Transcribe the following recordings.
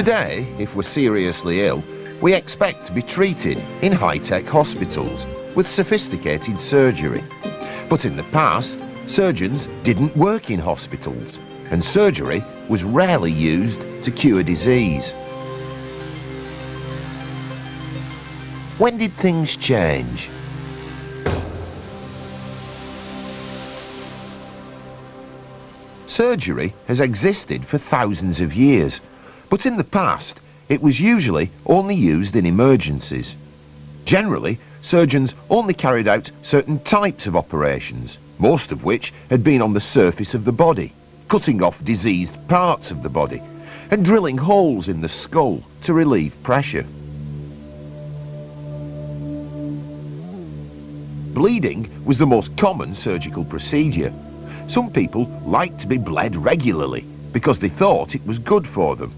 Today, if we're seriously ill, we expect to be treated in high-tech hospitals with sophisticated surgery. But in the past, surgeons didn't work in hospitals and surgery was rarely used to cure disease. When did things change? Surgery has existed for thousands of years, but in the past it was usually only used in emergencies. Generally, surgeons only carried out certain types of operations, most of which had been on the surface of the body, cutting off diseased parts of the body, and drilling holes in the skull to relieve pressure. Bleeding was the most common surgical procedure. Some people liked to be bled regularly because they thought it was good for them.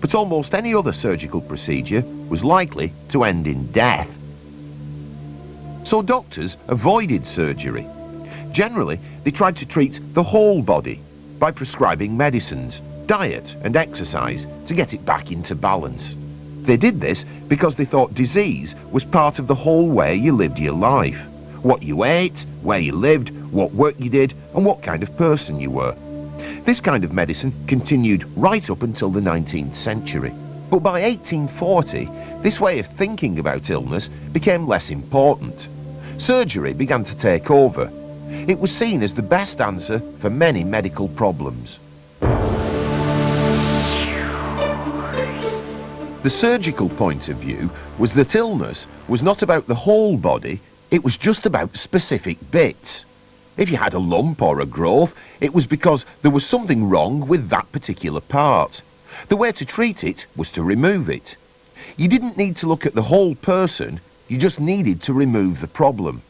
But almost any other surgical procedure was likely to end in death. So doctors avoided surgery. Generally, they tried to treat the whole body by prescribing medicines, diet and exercise to get it back into balance. They did this because they thought disease was part of the whole way you lived your life. What you ate, where you lived, what work you did and what kind of person you were. This kind of medicine continued right up until the 19th century. But by 1840, this way of thinking about illness became less important. Surgery began to take over. It was seen as the best answer for many medical problems. The surgical point of view was that illness was not about the whole body, it was just about specific bits. If you had a lump or a growth, it was because there was something wrong with that particular part. The way to treat it was to remove it. You didn't need to look at the whole person, you just needed to remove the problem.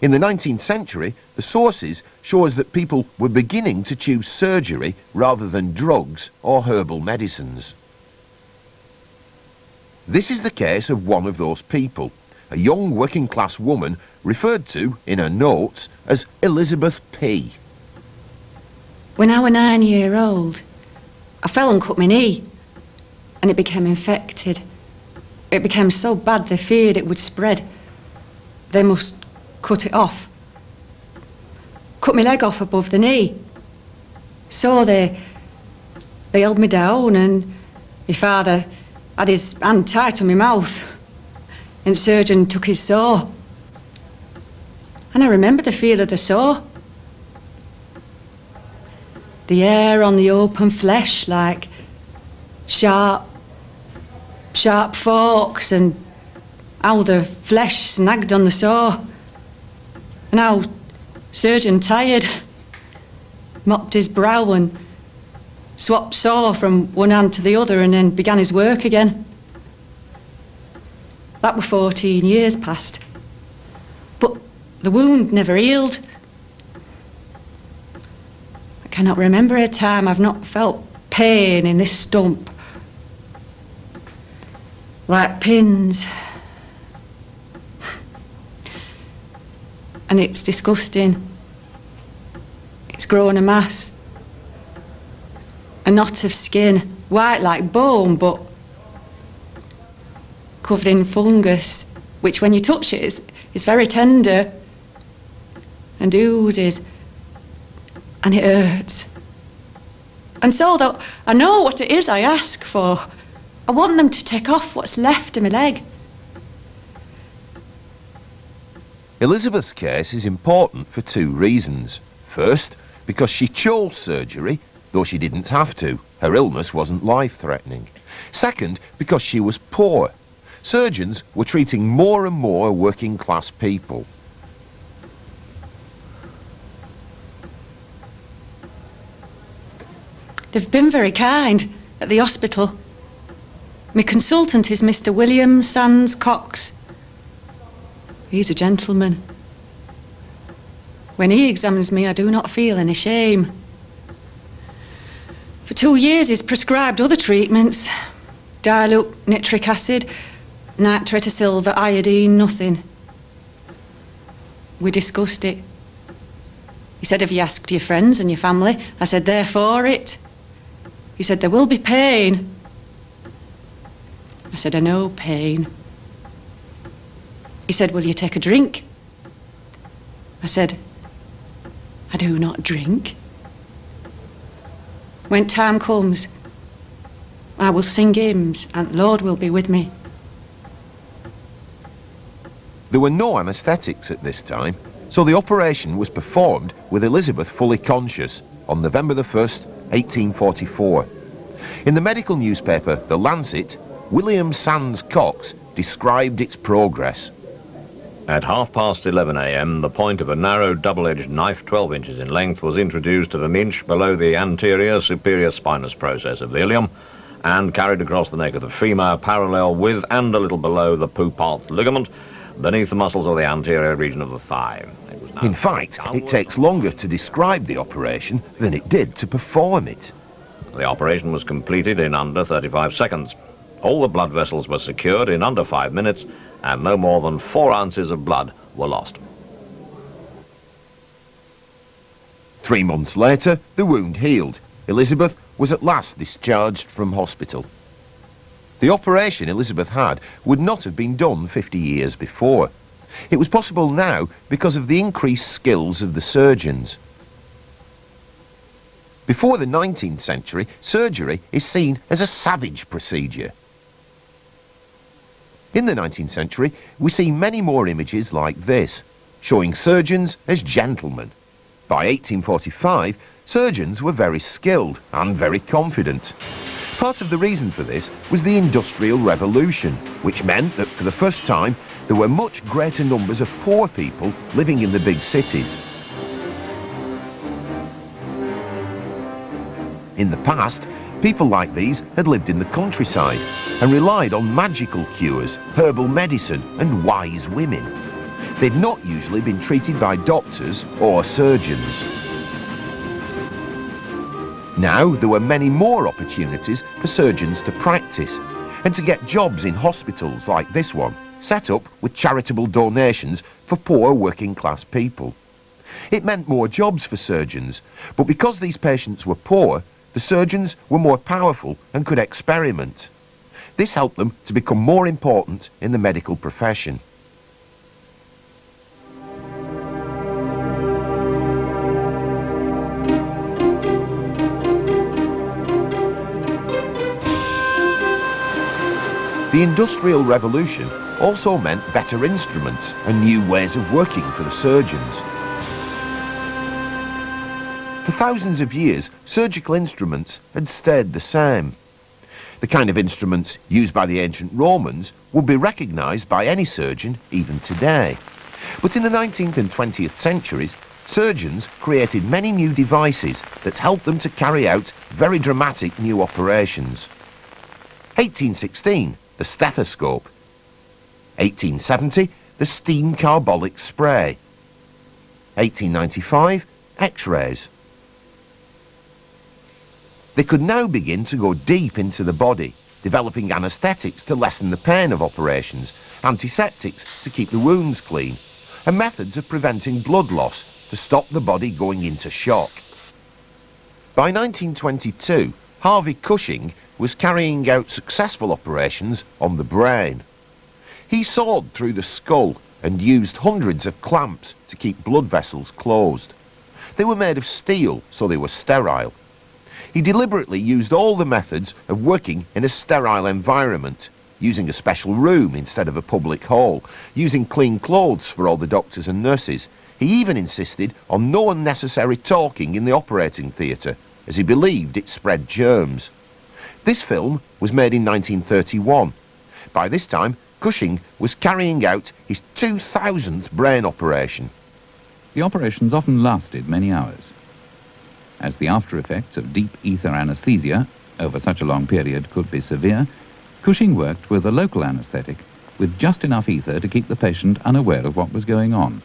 In the 19th century, the sources show us that people were beginning to choose surgery rather than drugs or herbal medicines. This is the case of one of those people, a young working class woman referred to in her notes as Elizabeth P. When I was nine year old, I fell and cut my knee, and it became infected. It became so bad they feared it would spread. They must cut it off. Cut my leg off above the knee. So they they held me down and my father had his hand tight on my mouth and surgeon took his saw. And I remember the feel of the saw. The air on the open flesh like sharp, sharp forks and how the flesh snagged on the saw. And how surgeon tired, mopped his brow and swapped saw from one hand to the other and then began his work again. That were 14 years past. But the wound never healed. I cannot remember a time I've not felt pain in this stump. Like pins. And it's disgusting. It's grown a mass. A knot of skin, white like bone, but covered in fungus, which when you touch it is, is very tender and oozes and it hurts. And so, though I know what it is I ask for, I want them to take off what's left of my leg. Elizabeth's case is important for two reasons. First, because she chose surgery, though she didn't have to. Her illness wasn't life-threatening. Second, because she was poor surgeons were treating more and more working class people. They've been very kind at the hospital. My consultant is Mr. William Sands Cox. He's a gentleman. When he examines me, I do not feel any shame. For two years, he's prescribed other treatments dilute nitric acid, nitrate of silver, iodine, nothing. We discussed it. He said, Have you asked your friends and your family? I said, They're for it. He said, There will be pain. I said, I know pain. He said, Will you take a drink? I said, I do not drink. When time comes, I will sing hymns and Lord will be with me. There were no anaesthetics at this time, so the operation was performed with Elizabeth fully conscious on November the 1st, 1844. In the medical newspaper The Lancet, William Sands Cox described its progress. At half past 11 a.m., the point of a narrow double-edged knife 12 inches in length was introduced at an inch below the anterior superior spinous process of the ilium and carried across the neck of the femur parallel with and a little below the Poupart's ligament beneath the muscles of the anterior region of the thigh. In fact, it takes longer to describe the operation than it did to perform it. The operation was completed in under 35 seconds. All the blood vessels were secured in under five minutes and no more than four ounces of blood were lost. Three months later, the wound healed. Elizabeth was at last discharged from hospital. The operation Elizabeth had would not have been done 50 years before. It was possible now because of the increased skills of the surgeons. Before the 19th century, surgery is seen as a savage procedure. In the 19th century, we see many more images like this, showing surgeons as gentlemen. By 1845, surgeons were very skilled and very confident. Part of the reason for this was the Industrial Revolution, which meant that for the first time there were much greater numbers of poor people living in the big cities. In the past, people like these had lived in the countryside and relied on magical cures, herbal medicine and wise women. They'd not usually been treated by doctors or surgeons. Now there were many more opportunities for surgeons to practice and to get jobs in hospitals like this one, set up with charitable donations for poor working class people. It meant more jobs for surgeons, but because these patients were poor, the surgeons were more powerful and could experiment. This helped them to become more important in the medical profession. The Industrial Revolution also meant better instruments and new ways of working for the surgeons. For thousands of years, surgical instruments had stayed the same. The kind of instruments used by the ancient Romans would be recognised by any surgeon even today. But in the 19th and 20th centuries, surgeons created many new devices that helped them to carry out very dramatic new operations. 1816, the stethoscope. 1870, the steam carbolic spray. 1895, X-rays. They could now begin to go deep into the body, developing anaesthetics to lessen the pain of operations, antiseptics to keep the wounds clean, and methods of preventing blood loss to stop the body going into shock. By 1922, Harvey Cushing was carrying out successful operations on the brain. He sawed through the skull and used hundreds of clamps to keep blood vessels closed. They were made of steel, so they were sterile, he deliberately used all the methods of working in a sterile environment, using a special room instead of a public hall, using clean clothes for all the doctors and nurses. He even insisted on no unnecessary talking in the operating theatre, as he believed it spread germs. This film was made in 1931. By this time, Cushing was carrying out his 2000th brain operation. The operations often lasted many hours as the after effects of deep ether anesthesia over such a long period could be severe, Cushing worked with a local anesthetic with just enough ether to keep the patient unaware of what was going on.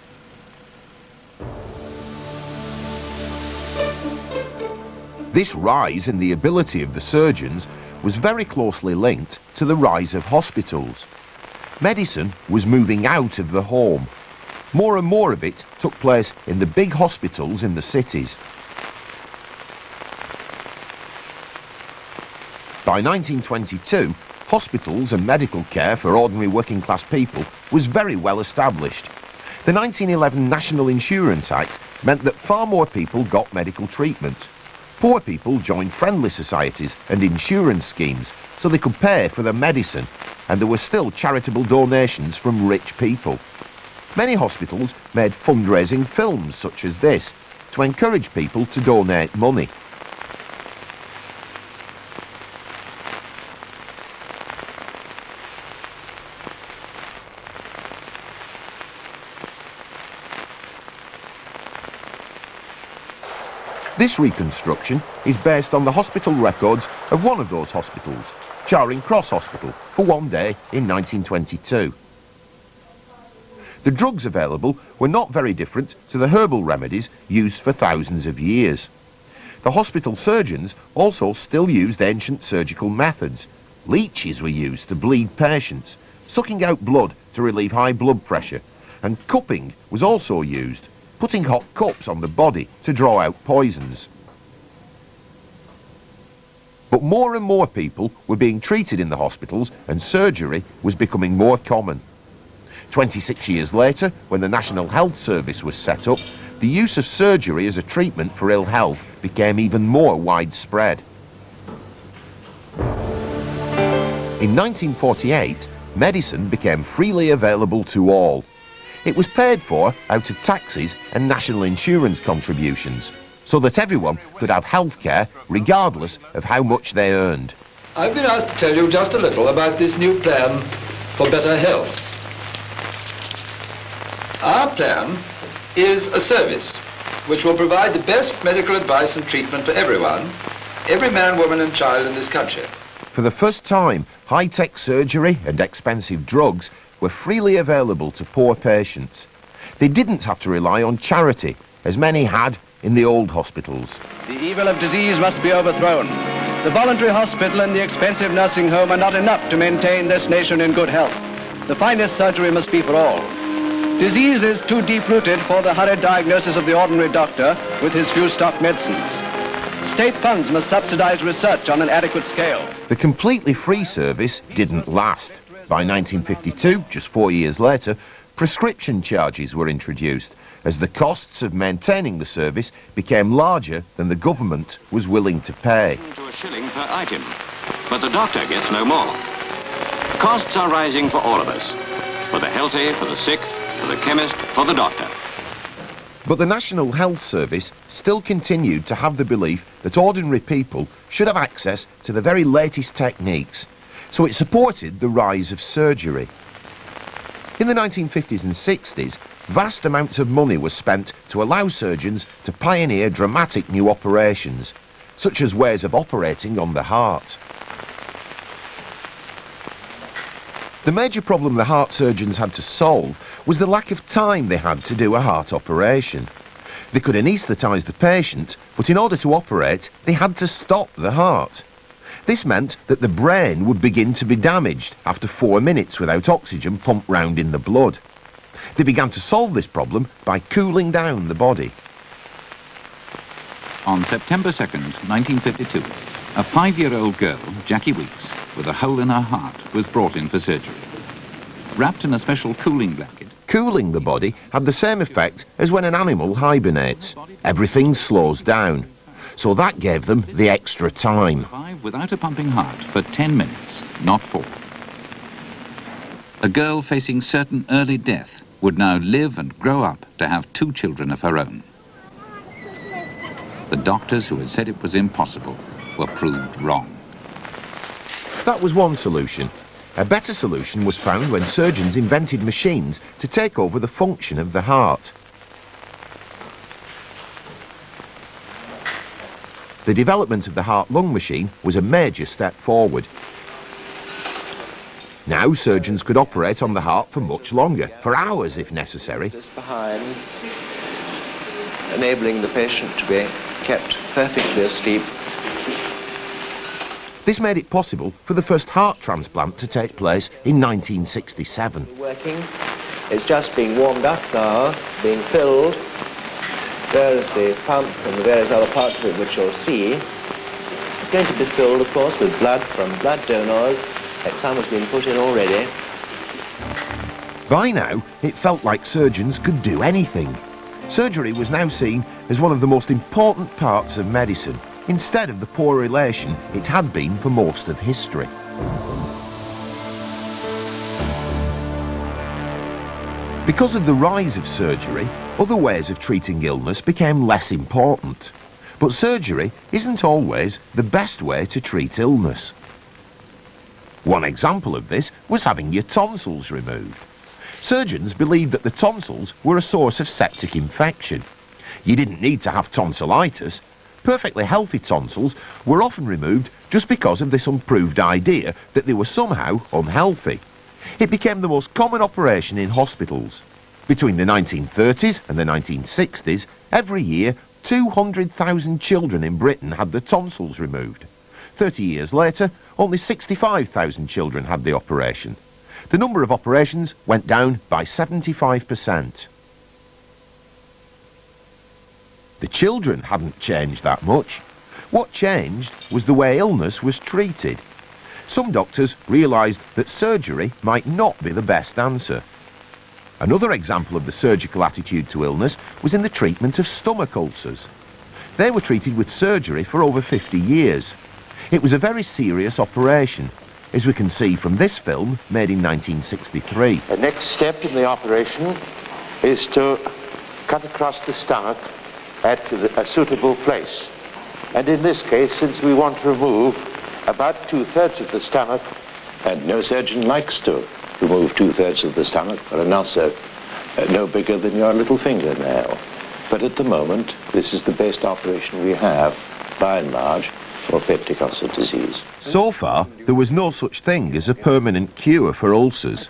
This rise in the ability of the surgeons was very closely linked to the rise of hospitals. Medicine was moving out of the home. More and more of it took place in the big hospitals in the cities. By 1922, hospitals and medical care for ordinary working class people was very well established. The 1911 National Insurance Act meant that far more people got medical treatment. Poor people joined friendly societies and insurance schemes so they could pay for their medicine, and there were still charitable donations from rich people. Many hospitals made fundraising films such as this to encourage people to donate money. This reconstruction is based on the hospital records of one of those hospitals, Charing Cross Hospital, for one day in 1922. The drugs available were not very different to the herbal remedies used for thousands of years. The hospital surgeons also still used ancient surgical methods. Leeches were used to bleed patients, sucking out blood to relieve high blood pressure, and cupping was also used putting hot cups on the body to draw out poisons. But more and more people were being treated in the hospitals and surgery was becoming more common. 26 years later, when the National Health Service was set up, the use of surgery as a treatment for ill health became even more widespread. In 1948, medicine became freely available to all. It was paid for out of taxes and national insurance contributions, so that everyone could have health care regardless of how much they earned. I've been asked to tell you just a little about this new plan for better health. Our plan is a service which will provide the best medical advice and treatment for everyone, every man, woman and child in this country. For the first time, high-tech surgery and expensive drugs were freely available to poor patients. They didn't have to rely on charity, as many had in the old hospitals. The evil of disease must be overthrown. The voluntary hospital and the expensive nursing home are not enough to maintain this nation in good health. The finest surgery must be for all. Disease is too deep-rooted for the hurried diagnosis of the ordinary doctor with his few stock medicines. State funds must subsidize research on an adequate scale. The completely free service didn't last. By 1952, just four years later, prescription charges were introduced as the costs of maintaining the service became larger than the government was willing to pay. To a shilling per item, but the doctor gets no more. Costs are rising for all of us, for the healthy, for the sick, for the chemist, for the doctor. But the National Health Service still continued to have the belief that ordinary people should have access to the very latest techniques so it supported the rise of surgery. In the 1950s and 60s, vast amounts of money were spent to allow surgeons to pioneer dramatic new operations, such as ways of operating on the heart. The major problem the heart surgeons had to solve was the lack of time they had to do a heart operation. They could anaesthetise the patient, but in order to operate, they had to stop the heart. This meant that the brain would begin to be damaged after four minutes without oxygen pumped round in the blood. They began to solve this problem by cooling down the body. On September 2nd, 1952, a five-year-old girl, Jackie Weeks, with a hole in her heart, was brought in for surgery. Wrapped in a special cooling blanket, Cooling the body had the same effect as when an animal hibernates. Everything slows down. So that gave them the extra time. survive without a pumping heart for 10 minutes, not four. A girl facing certain early death would now live and grow up to have two children of her own. The doctors who had said it was impossible were proved wrong. That was one solution. A better solution was found when surgeons invented machines to take over the function of the heart. The development of the heart-lung machine was a major step forward. Now surgeons could operate on the heart for much longer, for hours if necessary. Behind, enabling the patient to be kept perfectly asleep. This made it possible for the first heart transplant to take place in 1967. Working, it's just being warmed up now, being filled. There's the pump and the various other parts of it which you'll see. It's going to be filled, of course, with blood from blood donors. Some has been put in already. By now, it felt like surgeons could do anything. Surgery was now seen as one of the most important parts of medicine, instead of the poor relation it had been for most of history. Because of the rise of surgery, other ways of treating illness became less important. But surgery isn't always the best way to treat illness. One example of this was having your tonsils removed. Surgeons believed that the tonsils were a source of septic infection. You didn't need to have tonsillitis. Perfectly healthy tonsils were often removed just because of this unproved idea that they were somehow unhealthy. It became the most common operation in hospitals. Between the 1930s and the 1960s, every year 200,000 children in Britain had their tonsils removed. 30 years later, only 65,000 children had the operation. The number of operations went down by 75%. The children hadn't changed that much. What changed was the way illness was treated. Some doctors realised that surgery might not be the best answer. Another example of the surgical attitude to illness was in the treatment of stomach ulcers. They were treated with surgery for over 50 years. It was a very serious operation, as we can see from this film made in 1963. The next step in the operation is to cut across the stomach at a suitable place. And in this case, since we want to remove about two-thirds of the stomach, and no surgeon likes to remove two-thirds of the stomach for an ulcer uh, no bigger than your little fingernail. But at the moment, this is the best operation we have, by and large, for peptic ulcer disease. So far, there was no such thing as a permanent cure for ulcers.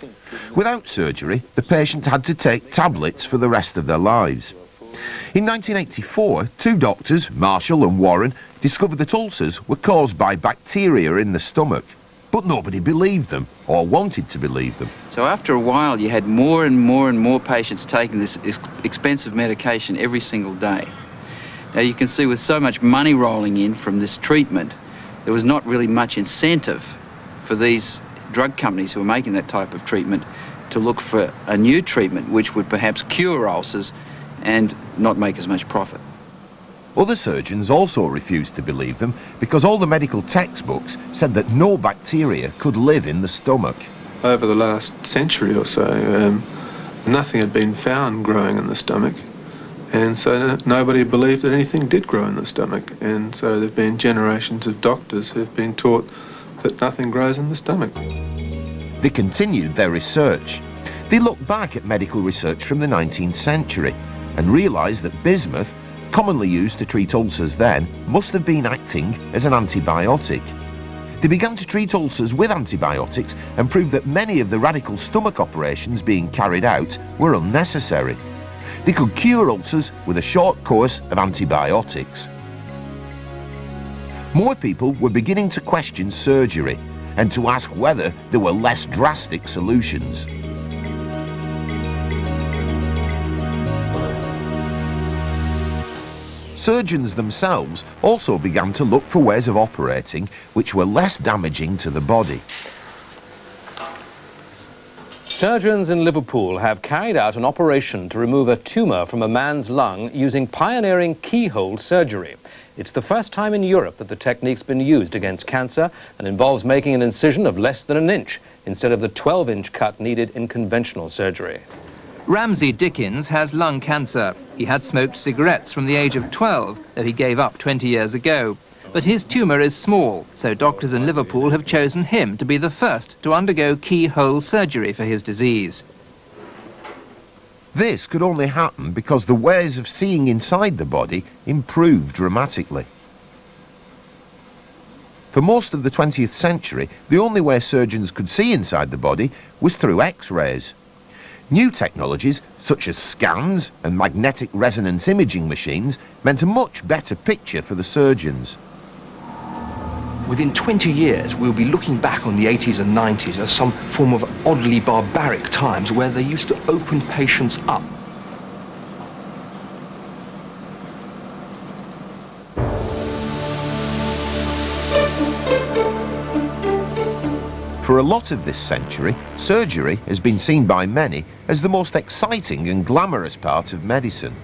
Without surgery, the patient had to take tablets for the rest of their lives. In 1984, two doctors, Marshall and Warren, discovered that ulcers were caused by bacteria in the stomach. But nobody believed them, or wanted to believe them. So after a while, you had more and more and more patients taking this expensive medication every single day. Now you can see with so much money rolling in from this treatment, there was not really much incentive for these drug companies who were making that type of treatment to look for a new treatment which would perhaps cure ulcers and not make as much profit. Other surgeons also refused to believe them because all the medical textbooks said that no bacteria could live in the stomach. Over the last century or so, um, nothing had been found growing in the stomach. And so nobody believed that anything did grow in the stomach. And so there have been generations of doctors who've been taught that nothing grows in the stomach. They continued their research. They looked back at medical research from the 19th century and realised that bismuth commonly used to treat ulcers then, must have been acting as an antibiotic. They began to treat ulcers with antibiotics and proved that many of the radical stomach operations being carried out were unnecessary. They could cure ulcers with a short course of antibiotics. More people were beginning to question surgery and to ask whether there were less drastic solutions. Surgeons themselves also began to look for ways of operating which were less damaging to the body. Surgeons in Liverpool have carried out an operation to remove a tumour from a man's lung using pioneering keyhole surgery. It's the first time in Europe that the technique's been used against cancer and involves making an incision of less than an inch instead of the 12-inch cut needed in conventional surgery. Ramsey Dickens has lung cancer. He had smoked cigarettes from the age of 12, though he gave up 20 years ago. But his tumour is small, so doctors in Liverpool have chosen him to be the first to undergo keyhole surgery for his disease. This could only happen because the ways of seeing inside the body improved dramatically. For most of the 20th century, the only way surgeons could see inside the body was through X-rays. New technologies, such as scans and magnetic resonance imaging machines, meant a much better picture for the surgeons. Within 20 years, we'll be looking back on the 80s and 90s as some form of oddly barbaric times where they used to open patients up For a lot of this century, surgery has been seen by many as the most exciting and glamorous part of medicine.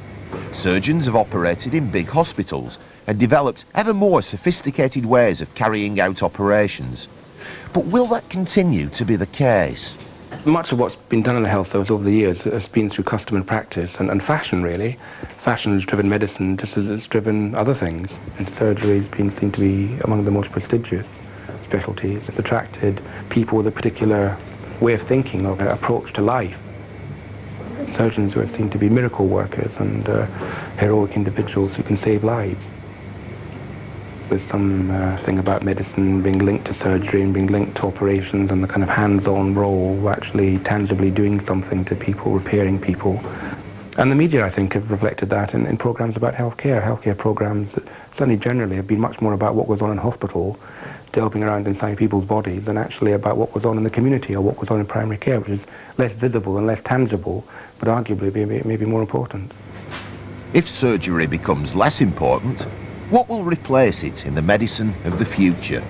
Surgeons have operated in big hospitals and developed ever more sophisticated ways of carrying out operations. But will that continue to be the case? Much of what's been done in the health service over the years has been through custom and practice and, and fashion, really. Fashion has driven medicine just as it's driven other things. And surgery has been seen to be among the most prestigious specialties. It's attracted people with a particular way of thinking or approach to life. Surgeons are seen to be miracle workers and uh, heroic individuals who can save lives. There's some uh, thing about medicine being linked to surgery and being linked to operations and the kind of hands-on role, actually tangibly doing something to people, repairing people. And the media, I think, have reflected that in, in programs about healthcare. Healthcare programs, certainly generally, have been much more about what goes on in hospital, delving around inside people's bodies, than actually about what was on in the community or what was on in primary care, which is less visible and less tangible, but arguably maybe, maybe more important. If surgery becomes less important, what will replace it in the medicine of the future?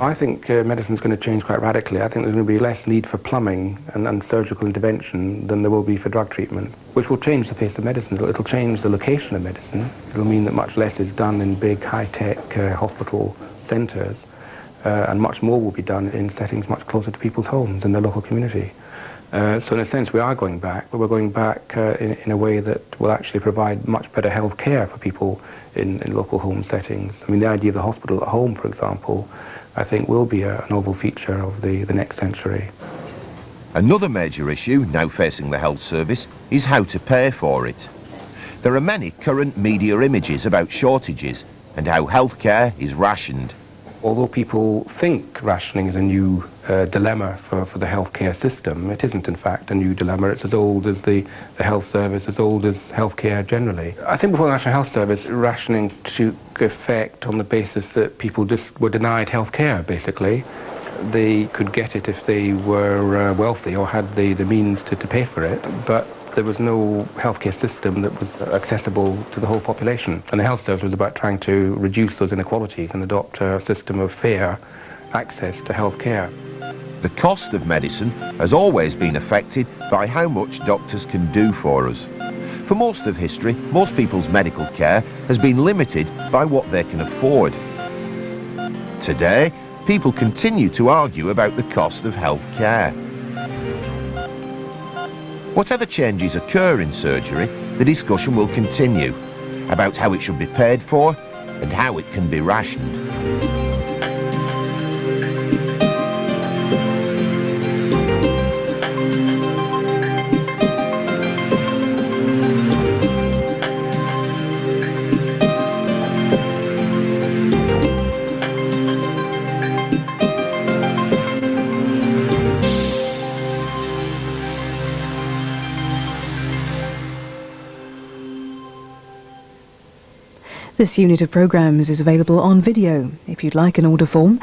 I think uh, medicine's going to change quite radically. I think there's going to be less need for plumbing and, and, surgical intervention than there will be for drug treatment, which will change the face of medicine. It'll, it'll change the location of medicine. It'll mean that much less is done in big, high-tech uh, hospital centres, uh, and much more will be done in settings much closer to people's homes in the local community. Uh, so in a sense, we are going back, but we're going back uh, in, in, a way that will actually provide much better health care for people in, in, local home settings. I mean, the idea of the hospital at home, for example, I think will be a novel feature of the, the next century. Another major issue now facing the health service is how to pay for it. There are many current media images about shortages and how healthcare is rationed although people think rationing is a new uh, dilemma for, for the healthcare system, it isn't in fact a new dilemma. It's as old as the, the health service, as old as healthcare generally. I think before the National Health Service, rationing took effect on the basis that people just were denied healthcare, basically. They could get it if they were uh, wealthy or had the, the means to, to pay for it, but there was no healthcare system that was accessible to the whole population. And the health service was about trying to reduce those inequalities and adopt a system of fair access to healthcare. The cost of medicine has always been affected by how much doctors can do for us. For most of history, most people's medical care has been limited by what they can afford. Today, people continue to argue about the cost of health care. Whatever changes occur in surgery, the discussion will continue about how it should be paid for and how it can be rationed. This unit of programs is available on video. If you'd like an order form,